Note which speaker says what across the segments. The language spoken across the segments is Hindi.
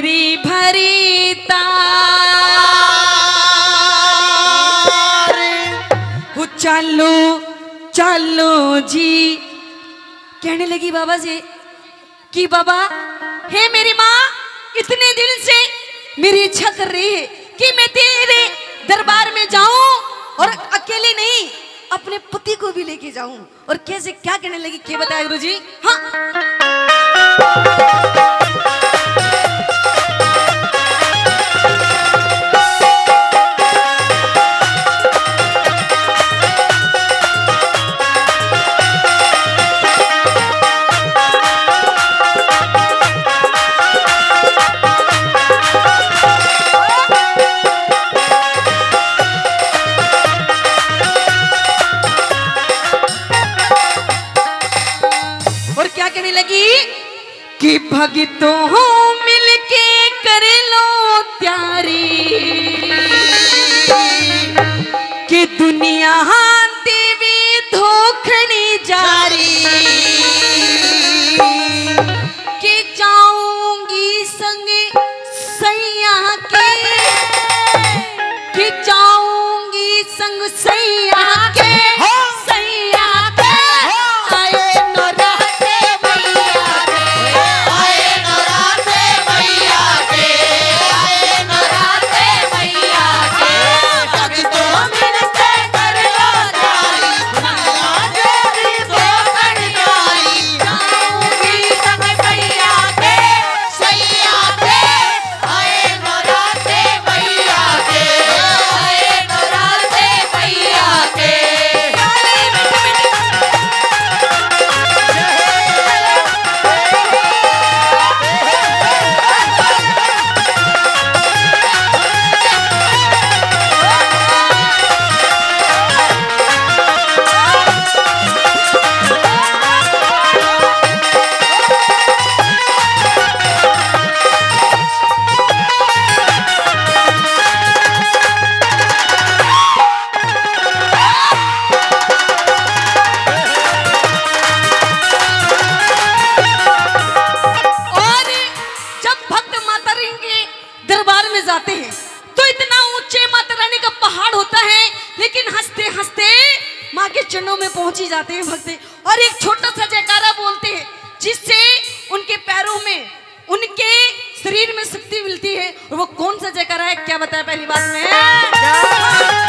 Speaker 1: मेरी भरी तार। चालो चालो जी। कहने लगी बाबा जी कि बाबा, हे मेरी माँ, इतने दिन से मेरी इच्छा कर रही है कि मैं तेरे दरबार में जाऊँ और अकेले नहीं, अपने पति को भी लेके जाऊँ। और कैसे, क्या कहने लगी, क्या बताया गुरु जी हाँ। भगतों हो मिलके कर लो त्यारी कि दुनिया देवी धोखनी जारी। कि जाऊँगी संग सैया के। कि जाऊँगी संग सैया पहुँच हैं भक्ति और एक छोटा सा जयकारा बोलते हैं, जिससे उनके पैरों में, उनके शरीर में शक्ति मिलती है। और वो कौन सा जयकारा है, क्या बताया पहली बात में?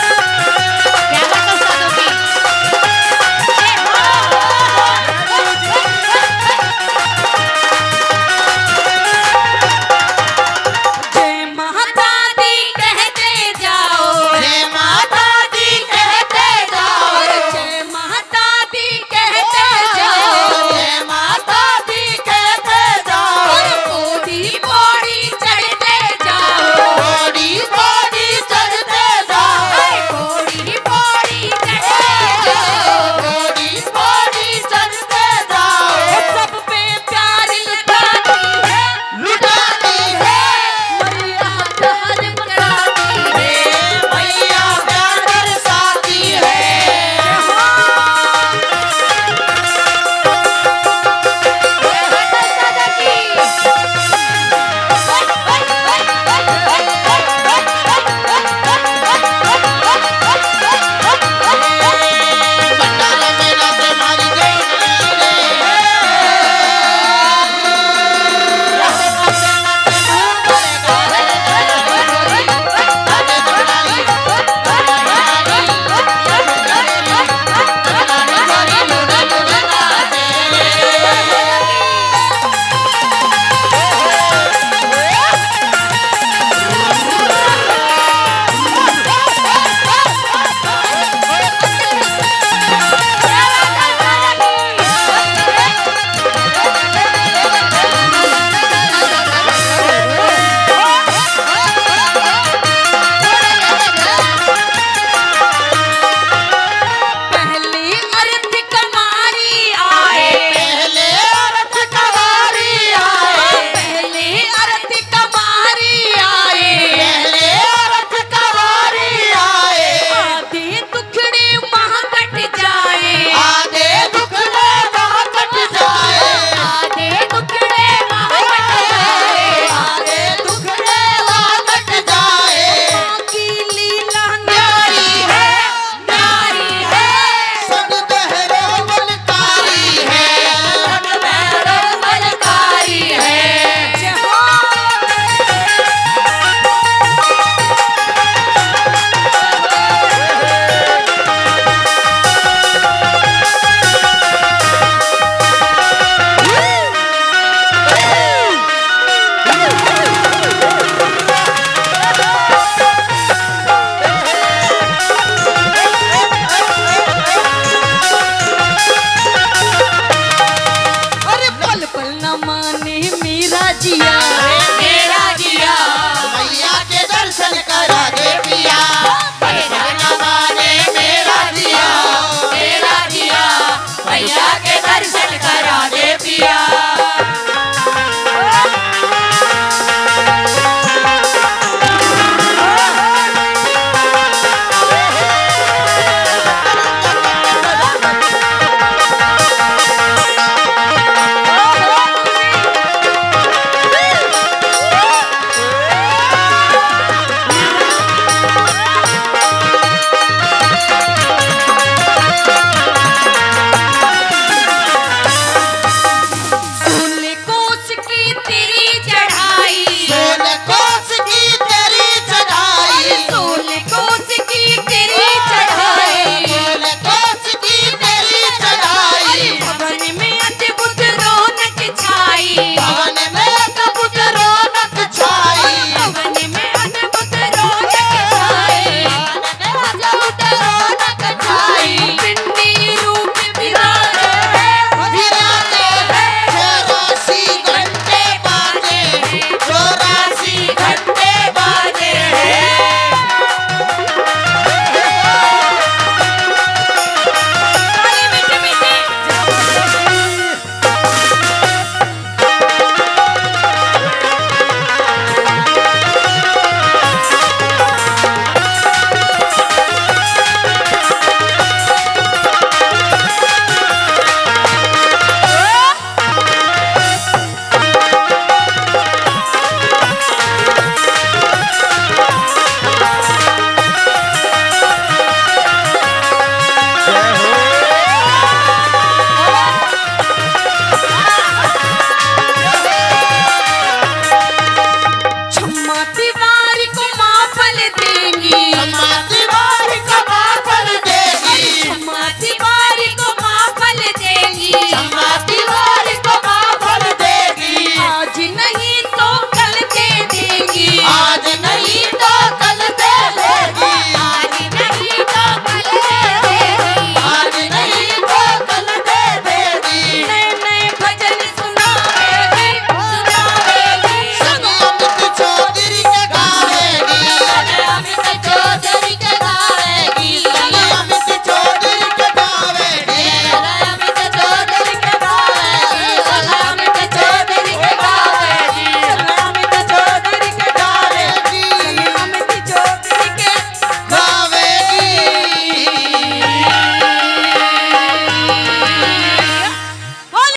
Speaker 1: 鸡呀、